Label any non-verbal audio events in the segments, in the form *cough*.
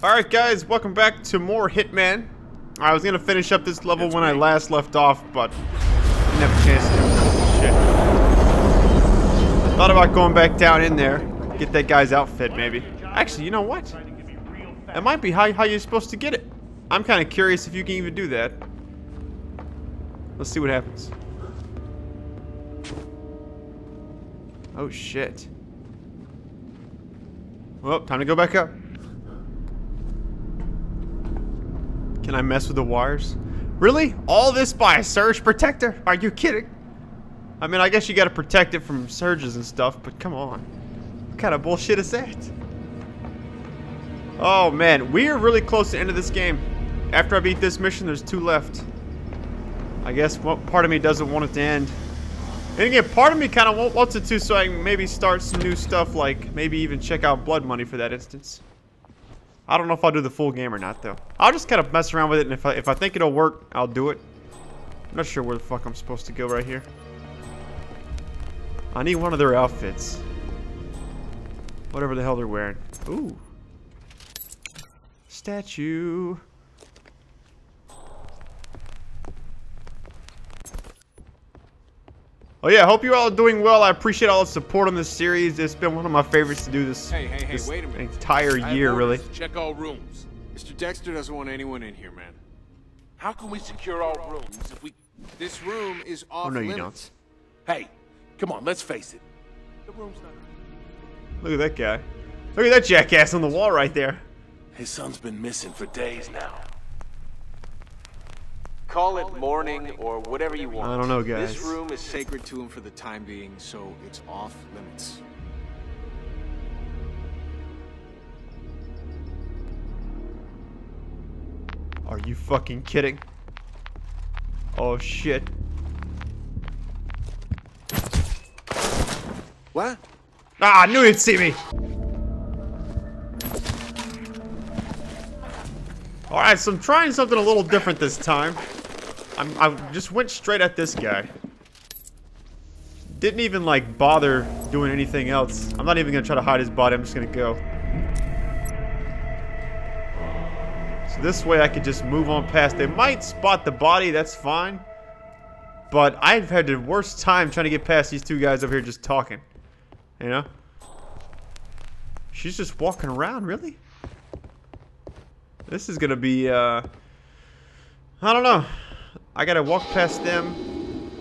Alright guys, welcome back to more Hitman. I was gonna finish up this level That's when I last left off, but didn't have a chance to. Shit. Thought about going back down in there, get that guy's outfit maybe. Actually, you know what? It might be how, how you're supposed to get it. I'm kind of curious if you can even do that. Let's see what happens. Oh shit. Well, time to go back up. Can I mess with the wires? Really? All this by a surge protector? Are you kidding? I mean, I guess you gotta protect it from surges and stuff, but come on. What kind of bullshit is that? Oh man, we are really close to the end of this game. After I beat this mission, there's two left. I guess what part of me doesn't want it to end. And again, part of me kind of wants it to so I can maybe start some new stuff, like maybe even check out Blood Money for that instance. I don't know if I'll do the full game or not, though. I'll just kind of mess around with it, and if I, if I think it'll work, I'll do it. I'm not sure where the fuck I'm supposed to go right here. I need one of their outfits. Whatever the hell they're wearing. Ooh. Statue. Oh yeah, hope you all are doing well. I appreciate all the support on this series. It's been one of my favorites to do this, Hey, hey, hey, this wait a minute. entire I year, really. Check all rooms. Mr. Dexter doesn't want anyone in here, man. How can we secure all rooms if we... This room is off Oh no, you limits. Hey, come on, let's face it. The room's don't. Look at that guy. Look at that jackass on the wall right there. His son's been missing for days now. Call it mourning or whatever you want. I don't know, guys. This room is sacred to him for the time being, so it's off limits. Are you fucking kidding? Oh shit. What? Ah, I knew you'd see me. Alright, so I'm trying something a little different this time. I'm, I just went straight at this guy. Didn't even, like, bother doing anything else. I'm not even gonna try to hide his body, I'm just gonna go. So this way I could just move on past. They might spot the body, that's fine. But I've had the worst time trying to get past these two guys over here just talking. You know? She's just walking around, really? This is gonna be, uh... I don't know. I gotta walk past them.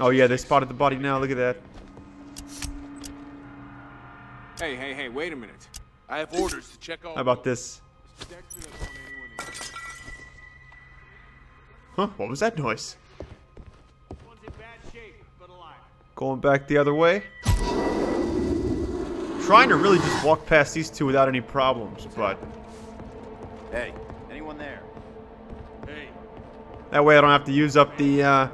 Oh yeah, they spotted the body now, look at that. Hey, hey, hey, wait a minute. I have orders to check all How about this? Mr. Dexter doesn't want anyone in here. Huh, what was that noise? Going back the other way. Trying to really just walk past these two without any problems, but Hey, anyone there? Hey, that way I don't have to use up the, uh,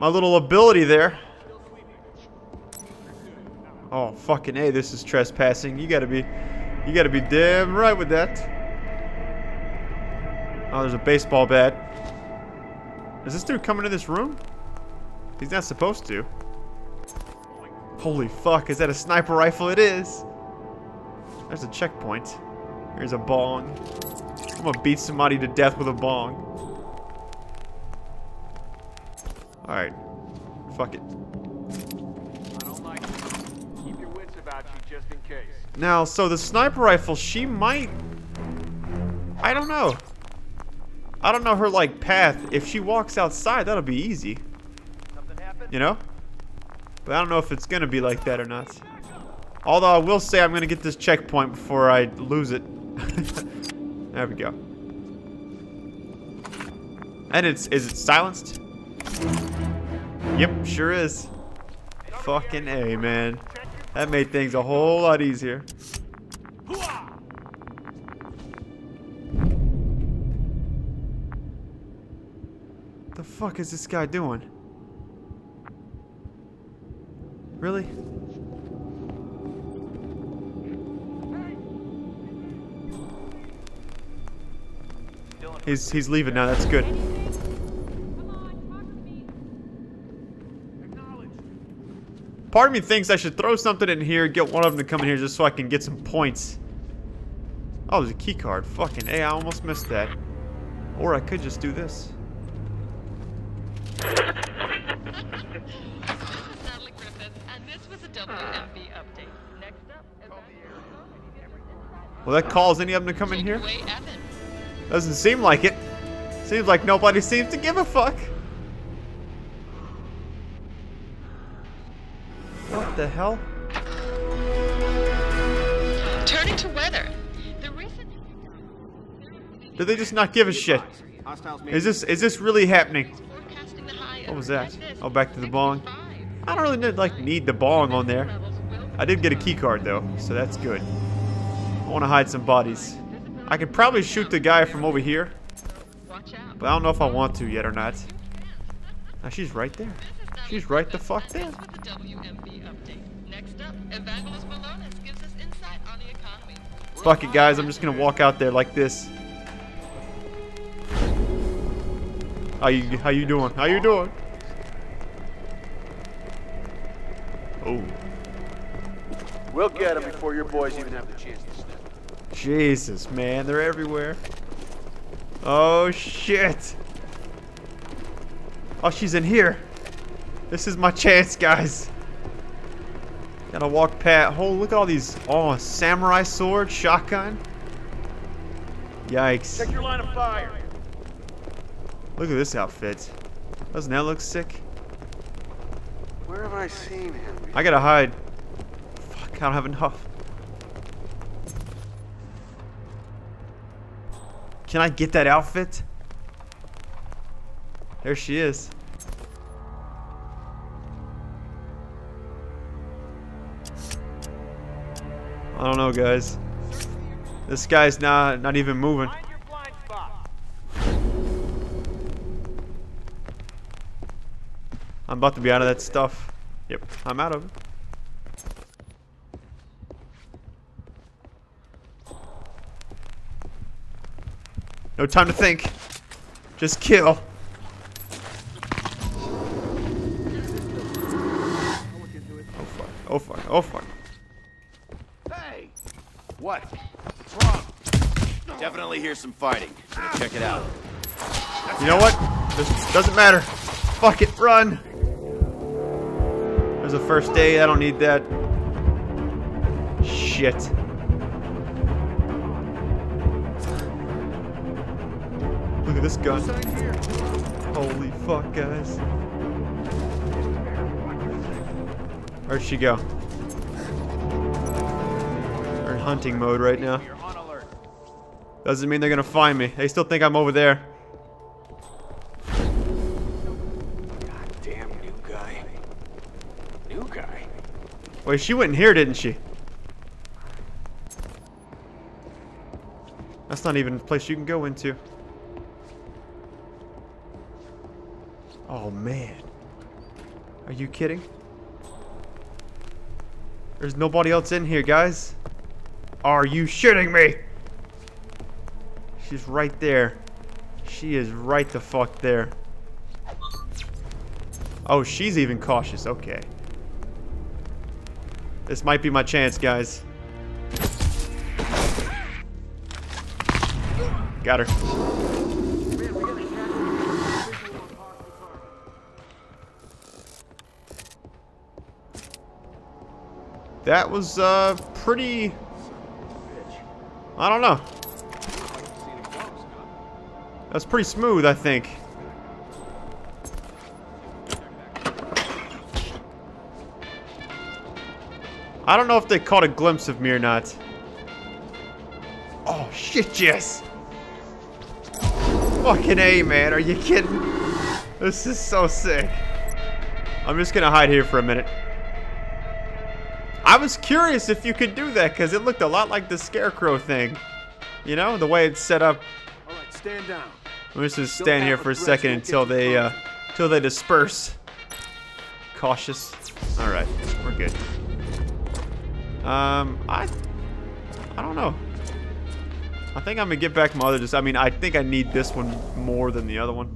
my little ability there. Oh, fucking A, this is trespassing. You gotta be, you gotta be damn right with that. Oh, there's a baseball bat. Is this dude coming to this room? He's not supposed to. Holy fuck, is that a sniper rifle? It is. There's a checkpoint. Here's a bong. I'm gonna beat somebody to death with a bong. Alright. Fuck it. Like it. Keep your wits about you just in case. Now, so the sniper rifle, she might... I don't know. I don't know her, like, path. If she walks outside, that'll be easy. You know? But I don't know if it's gonna be like that or not. Although I will say I'm gonna get this checkpoint before I lose it. *laughs* there we go. And it's is it silenced? Yep, sure is. Fucking A, man. That made things a whole lot easier. The fuck is this guy doing? Really? He's he's leaving now. That's good. Part of me thinks I should throw something in here, get one of them to come in here just so I can get some points. Oh, there's a key card. Fucking A, I almost missed that. Or I could just do this. Will that cause any of them to come in here? Doesn't seem like it. Seems like nobody seems to give a fuck. The hell? Turning to weather. The recent Did they just not give a shit? Is this is this really happening? forecasting the high What was that? Oh, back to the bong. I don't really need, like need the bong on there. I did get a key card though, so that's good. I want to hide some bodies. I could probably shoot the guy from over here, watch out. but I don't know if I want to yet or not. Now she's right there. This is Natalie She's right the fuck and there. The Next up, Evangelos Malonis gives us insight on the economy. Fuck it, guys. I'm just gonna walk out there like this. How you how you doing? How you doing? Oh, We'll get him before your boys even have the chance to sniff. Jesus, man, they're everywhere. Oh shit. Oh, she's in here. This is my chance, guys. Gotta walk past. Oh, look at all these. Oh, samurai sword, shotgun. Yikes. Check your line of fire. Look at this outfit. Doesn't that look sick? Where have I seen him? I gotta hide. Fuck, I don't have enough. Can I get that outfit? There she is. I don't know, guys. This guy's not not even moving. I'm about to be out of that stuff. Yep, I'm out of it. No time to think. Just kill. Oh fuck. Oh fuck. Oh fuck. Hey! What? What's Hear some fighting. Check it out. You know what? This doesn't matter. Fuck it, run. There's a first aid. I don't need that. Shit. Look at this gun. Holy fuck, guys. Where'd she go? We're in hunting mode right now. You're on alert. Doesn't mean they're gonna find me. They still think I'm over there. Damn new guy. New guy? Wait, she went in here, didn't she? That's not even a place you can go into. Oh, man. Are you kidding? There's nobody else in here, guys. Are you shitting me? She's right there. She is right the fuck there. Oh, she's even cautious. Okay. This might be my chance, guys. Got her. That was, uh, pretty... I don't know. That's pretty smooth, I think. I don't know if they caught a glimpse of me or not. Oh, shit, yes. Fucking A, man. Are you kidding? This is so sick. I'm just gonna hide here for a minute. I was curious if you could do that, because it looked a lot like the Scarecrow thing. You know, the way it's set up. All right, stand down. Let me just stand here for a second until they, uh, until they disperse. Cautious. All right, we're good. Um, I, I don't know. I think I'm gonna get back my other. Dis I mean, I think I need this one more than the other one.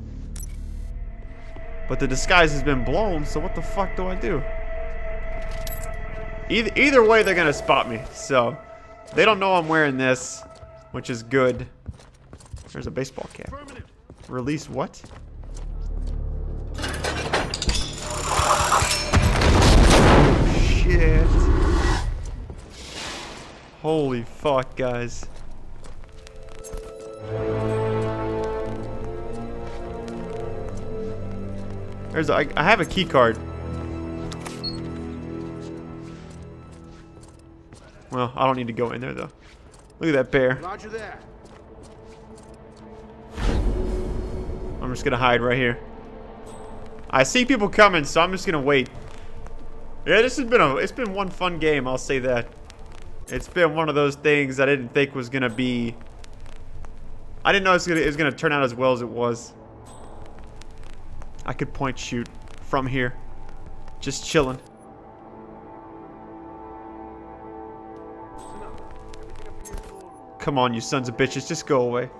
But the disguise has been blown, so what the fuck do I do? Either either way, they're gonna spot me. So they don't know I'm wearing this. which is good. There's a baseball cap. Release what? Shit. Holy fuck, guys. There's a, I, I have a key card. Well, I don't need to go in there though. Look at that bear. Roger that. I'm just gonna hide right here. I see people coming, so I'm just gonna wait. Yeah, this has been a it's been one fun game, I'll say that. It's been one of those things I didn't think was gonna be I didn't know it was gonna, it was gonna turn out as well as it was. I could point shoot from here. Just chilling. Come on, you sons of bitches, just go away.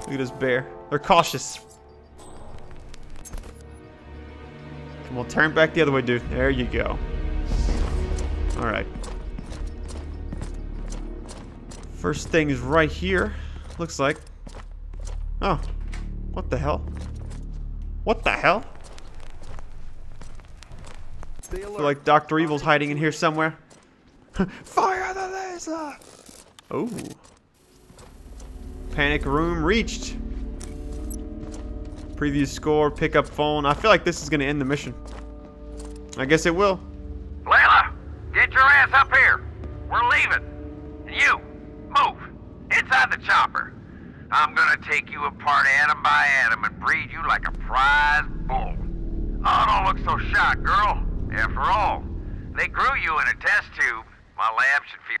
Look at this bear. They're cautious. Come on, turn back the other way, dude. There you go. Alright. First thing is right here. Looks like. Oh. What the hell? What the hell? I feel like Dr. Evil's hiding in here somewhere. *laughs* Fire the laser! Oh. Panic room reached. Previous score, pick up phone. I feel like this is going to end the mission. I guess it will. Layla, get your ass up here. We're leaving. And you, move. Inside the chopper. I'm gonna take you apart atom by atom and breed you like a prize bull. Oh, don't look so shocked, girl. After all, they grew you in a test tube. My lab should feel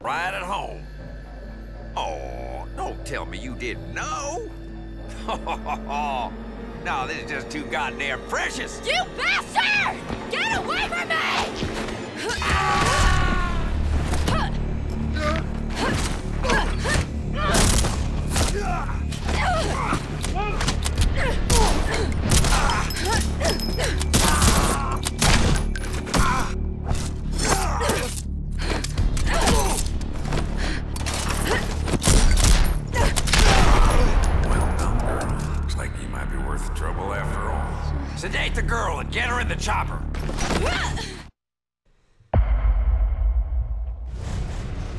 right at home. Oh, don't tell me you didn't know. *laughs* no, this is just too goddamn precious. You bastard! Get away from me! *laughs* *laughs* chopper.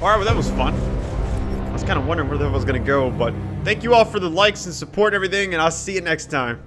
Alright, well that was fun. I was kind of wondering where that was going to go, but thank you all for the likes and support and everything, and I'll see you next time.